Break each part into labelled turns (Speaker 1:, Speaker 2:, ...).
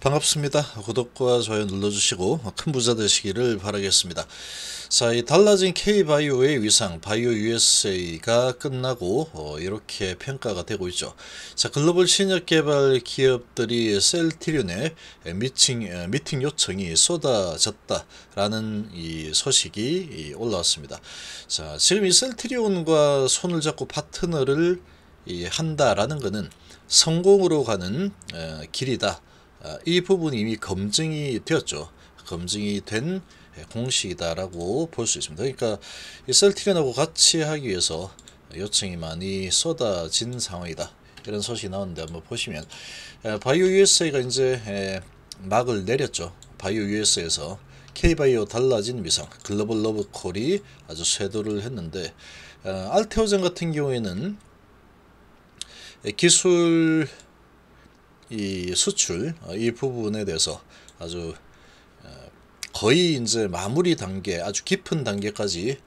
Speaker 1: 반갑습니다. 구독과 좋아요 눌러주시고 큰 부자 되시기를 바라겠습니다. 자, 이 달라진 K바이오의 위상, 바이오 USA가 끝나고 어, 이렇게 평가가 되고 있죠. 자, 글로벌 신약 개발 기업들이 셀티륜의 미팅, 미팅 요청이 쏟아졌다라는 이 소식이 올라왔습니다. 자, 지금 이 셀티리온과 손을 잡고 파트너를 한다라는 것은 성공으로 가는 길이다. 아, 이 부분이 이미 검증이 되었죠. 검증이 된 공식이다라고 볼 수 있습니다. 그러니까 이 셀티렌하고 같이 하기 위해서 요청이 많이 쏟아진 상황이다. 이런 소식이 나오는데 한번 보시면 바이오 USA가 이제 막을 내렸죠. 바이오 USA에서 K바이오 달라진 위상 글로벌 러브콜이 아주 쇄도를 했는데 알테오젠 같은 경우에는 기술 이 수출 어, 이 부분에 대해서 아주 어, 거의 이제 마무리 단계 아주 깊은 단계까지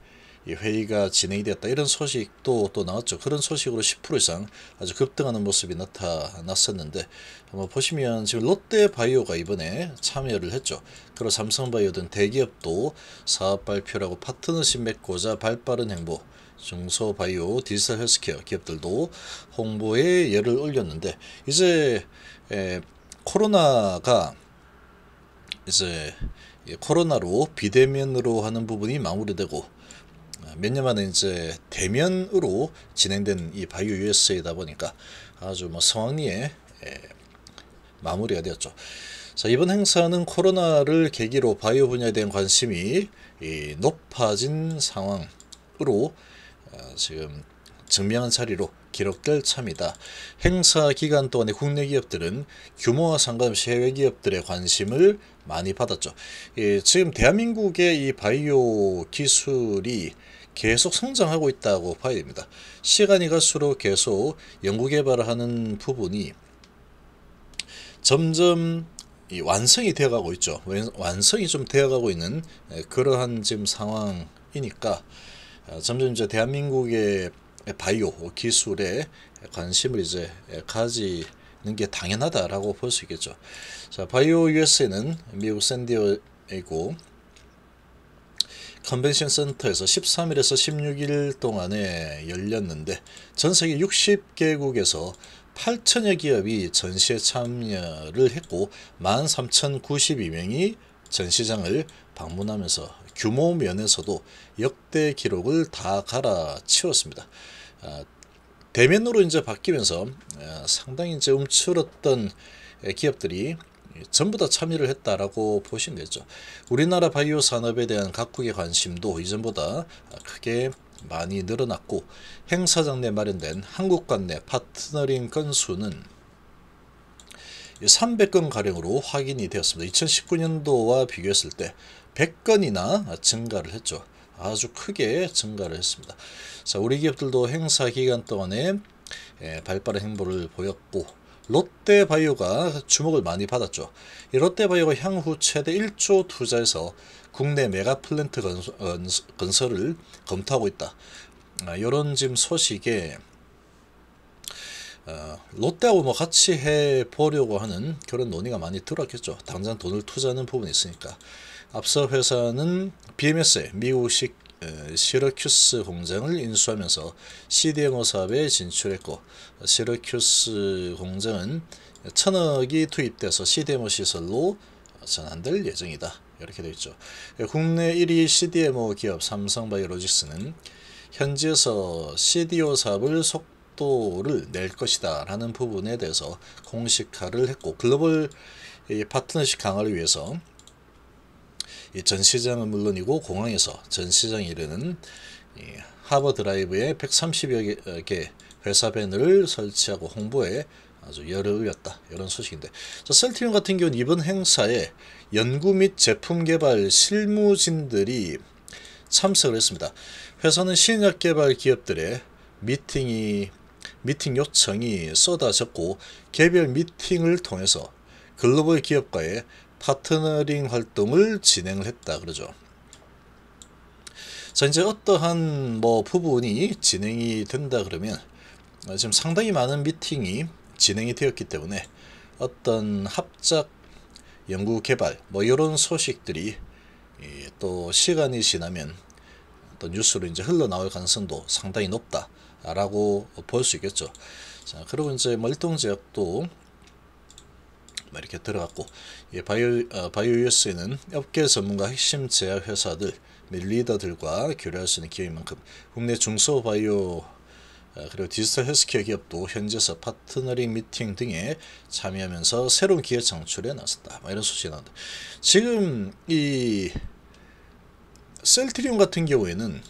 Speaker 1: 회의가 진행이 되었다. 이런 소식도 또 나왔죠. 그런 소식으로 10% 이상 아주 급등하는 모습이 나타났었는데 한번 보시면 지금 롯데바이오가 이번에 참여를 했죠. 그리고 삼성바이오 등 대기업도 사업 발표라고 파트너십 맺고자 발빠른 행보 중소바이오 디지털 헬스케어 기업들도 홍보에 열을 올렸는데 이제 에, 코로나가 이제 코로나로 비대면으로 하는 부분이 마무리되고 아, 몇년 만에 이제 대면으로 진행된 이 바이오 USA다 보니까 아주 뭐 성황리에 마무리가 되었죠. 자, 이번 행사는 코로나를 계기로 바이오 분야에 대한 관심이 높아진 상황으로 어, 지금 증명한 자리로 기록될 참이다. 행사 기간 동안에 국내 기업들은 규모와 상관없이 해외 기업들의 관심을 많이 받았죠. 예, 지금 대한민국의 이 바이오 기술이 계속 성장하고 있다고 봐야 됩니다. 시간이 갈수록 계속 연구개발을 하는 부분이 점점 완성이 되어가고 있죠. 완성이 좀 되어가고 있는 예, 그러한 지금 상황이니까 어, 점점 이제 대한민국의 바이오 기술에 관심을 이제 가지 는 게 당연하다라고 볼 수 있겠죠. 자, 바이오 USA는 미국 샌디에고 컨벤션 센터에서 13일에서 16일 동안에 열렸는데 전 세계 60개국에서 8천여 기업이 전시에 참여를 했고 13,092명이 전시장을 방문하면서 규모 면에서도 역대 기록을 다 갈아치웠습니다. 아, 대면으로 이제 바뀌면서 아, 상당히 이제 움츠렀던 기업들이 전부 다 참여를 했다라고 보시면 되죠. 우리나라 바이오 산업에 대한 각국의 관심도 이전보다 크게 많이 늘어났고 행사장 내 마련된 한국관 내 파트너링 건수는 300건 가량으로 확인이 되었습니다. 2019년도와 비교했을 때 100건이나 증가를 했죠. 아주 크게 증가를 했습니다. 자, 우리 기업들도 행사 기간 동안에 예, 발빠른 행보를 보였고 롯데바이오가 주목을 많이 받았죠. 이 롯데바이오가 향후 최대 1조 투자해서 국내 메가 플랜트 건설, 을 검토하고 있다. 아, 이런 지금 소식에 어, 롯데하고 뭐 같이 해 보려고 하는 그런 논의가 많이 들어왔겠죠. 당장 돈을 투자하는 부분이 있으니까. 앞서 회사는 BMS의 미국식 시러큐스 공장을 인수하면서 CDMO 사업에 진출했고 시러큐스 공장은 천억이 투입돼서 CDMO 시설로 전환될 예정이다. 이렇게 되어 있죠. 국내 1위 CDMO 기업 삼성바이오로직스는 현지에서 CDO 사업을 속 도를 낼 것이다 라는 부분에 대해서 공식화를 했고 글로벌 파트너십 강화를 위해서 전시장은 물론이고 공항에서 전시장에 이르는 하버 드라이브에 130여 개 회사 배너를 설치하고 홍보에 아주 열을 올렸다 이런 소식인데 셀티움 같은 경우는 이번 행사에 연구 및 제품 개발 실무진들이 참석을 했습니다. 회사는 신약 개발 기업들의 미팅이 미팅 요청이 쏟아졌고 개별 미팅을 통해서 글로벌 기업과의 파트너링 활동을 진행을 했다 그러죠. 자 이제 어떠한 뭐 부분이 진행이 된다 그러면 지금 상당히 많은 미팅이 진행이 되었기 때문에 어떤 합작 연구 개발 뭐 이런 소식들이 또 시간이 지나면 또 뉴스로 이제 흘러나올 가능성도 상당히 높다라고 볼 수 있겠죠. 자, 그리고 이제 멀동제약도 뭐 이렇게 들어갔고 바이오 어, 바이오 US에는 업계 전문가 핵심 제약 회사들 및 리더들과 교류할 수 있는 기회인 만큼 국내 중소 바이오 어, 그리고 디지털 헬스케어 기업도 현지에서 partnering 미팅 등에 참여하면서 새로운 기회 창출에 나섰다. 뭐 이런 소식이 나온다. 지금 이 셀트리온 같은 경우에는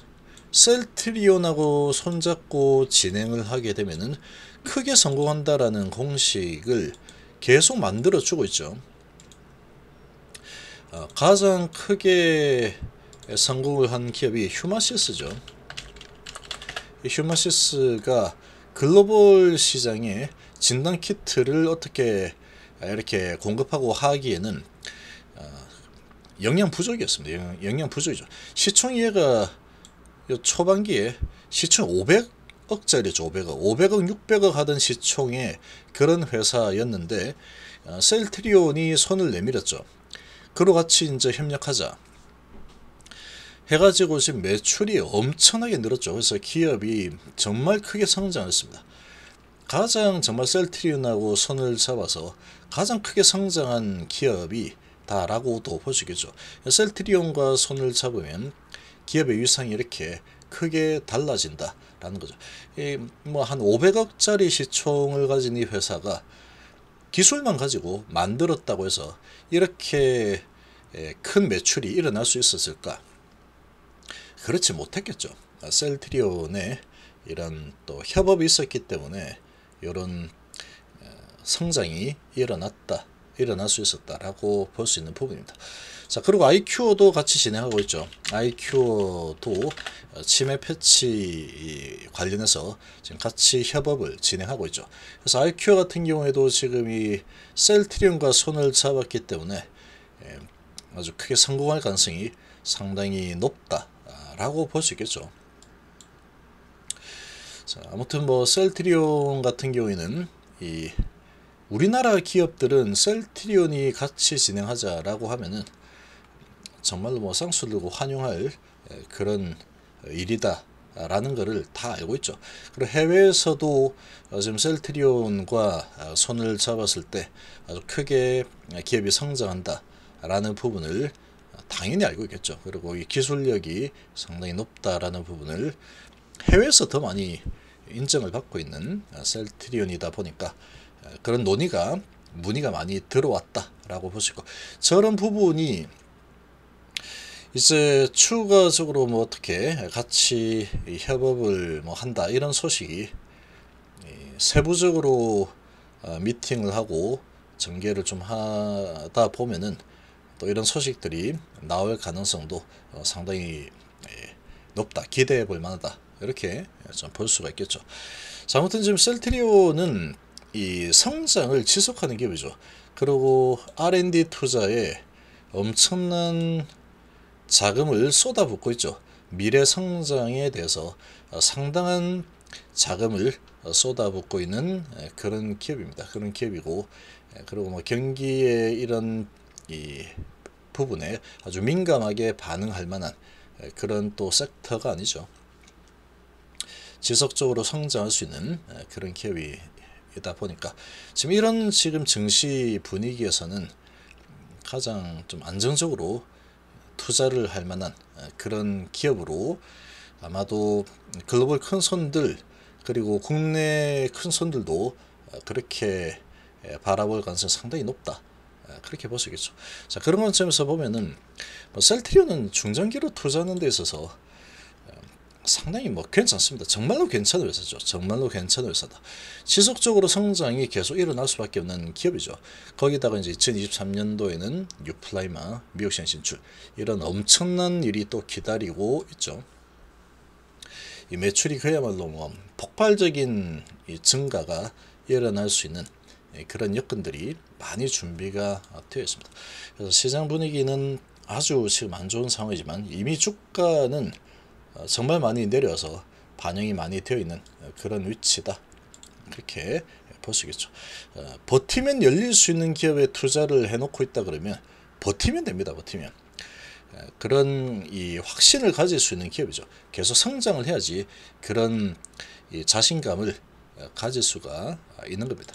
Speaker 1: 셀트리온하고 손잡고 진행을 하게 되면은 크게 성공한다라는 공식을 계속 만들어 주고 있죠. 어, 가장 크게 성공을 한 기업이 휴마시스죠. 휴마시스가 글로벌 시장에 진단 키트를 어떻게 이렇게 공급하고 하기에는 어, 영양 부족이었습니다. 영양 부족이죠. 시총 이해가 초반기에 시총 500억짜리죠. 500억. 500억, 600억 하던 시총의 그런 회사였는데 어, 셀트리온이 손을 내밀었죠. 그로 같이 이제 협력하자. 해가지고 지금 매출이 엄청나게 늘었죠. 그래서 기업이 정말 크게 성장했습니다. 가장 정말 셀트리온하고 손을 잡아서 가장 크게 성장한 기업이 다라고도 볼 수 있겠죠. 셀트리온과 손을 잡으면 기업의 위상이 이렇게 크게 달라진다라는 거죠. 뭐 한 500억짜리 시총을 가진 이 회사가 기술만 가지고 만들었다고 해서 이렇게 큰 매출이 일어날 수 있었을까? 그렇지 못했겠죠. 셀트리온에 이런 또 협업이 있었기 때문에 이런 어, 성장이 일어났다, 일어날 수 있었다라고 볼 수 있는 부분입니다. 자, 그리고 IQ도 같이 진행하고 있죠. IQ도 치매 패치 관련해서 지금 같이 협업을 진행하고 있죠. 그래서 IQ 같은 경우에도 지금 이 셀트리온과 손을 잡았기 때문에 예, 아주 크게 성공할 가능성이 상당히 높다. 라고 볼 수 있겠죠. 자, 아무튼 뭐 셀트리온 같은 경우에는 이 우리나라 기업들은 셀트리온이 같이 진행하자라고 하면은 정말로 뭐 쌍수 들고 환영할 그런 일이다. 라는 것을 다 알고 있죠. 그리고 해외에서도 지금 셀트리온과 손을 잡았을 때 아주 크게 기업이 성장한다. 라는 부분을 당연히 알고 있겠죠. 그리고 이 기술력이 상당히 높다라는 부분을 해외에서 더 많이 인정을 받고 있는 셀트리온이다 보니까 그런 논의가 문의가 많이 들어왔다라고 보시고 저런 부분이 이제 추가적으로 뭐 어떻게 같이 협업을 뭐 한다 이런 소식이 세부적으로 어, 미팅을 하고 전개를 좀 하다 보면은 또 이런 소식들이 나올 가능성도 어, 상당히 예, 높다 기대해 볼 만하다 이렇게 좀 볼 수가 있겠죠. 자, 아무튼 지금 셀트리온은 이 성장을 지속하는 기업이죠 그리고 R&D 투자에 엄청난 자금을 쏟아붓고 있죠 미래 성장에 대해서 어, 상당한 자금을 어, 쏟아붓고 있는 예, 그런 기업입니다. 그런 기업이고 예, 그리고 뭐 경기에 이런 이 부분에 아주 민감하게 반응할 만한 그런 또 섹터가 아니죠. 지속적으로 성장할 수 있는 그런 기업이 다 보니까 지금 이런 지금 증시 분위기에서는 가장 좀 안정적으로 투자를 할 만한 그런 기업으로 아마도 글로벌 큰 손들 그리고 국내 큰 손들도 그렇게 바라볼 가능성이 상당히 높다. 아, 그렇게 있겠죠. 자 그런 관점에서 보면은 뭐 셀트리온은 중장기로 투자하는 데 있어서 어, 상당히 뭐 괜찮습니다. 정말로 괜찮은 회사죠. 정말로 괜찮은 회사다. 지속적으로 성장이 계속 일어날 수밖에 없는 기업이죠. 거기다가 이제 2023년도에는 뉴플라이마 미국 시장 진출 이런 엄청난 일이 또 기다리고 있죠. 이 매출이 그야말로 뭐 폭발적인 이 증가가 일어날 수 있는 예, 그런 여건들이 많이 준비가 되어 있습니다. 그래서 시장 분위기는 아주 지금 안 좋은 상황이지만 이미 주가는 어, 정말 많이 내려서 반영이 많이 되어 있는 그런 위치다. 그렇게 있겠죠. 어, 버티면 열릴 수 있는 기업에 투자를 해놓고 있다 그러면 버티면 됩니다. 버티면 어, 그런 이 확신을 가질 수 있는 기업이죠. 계속 성장을 해야지 그런 이 자신감을 어, 가질 수가 있는 겁니다.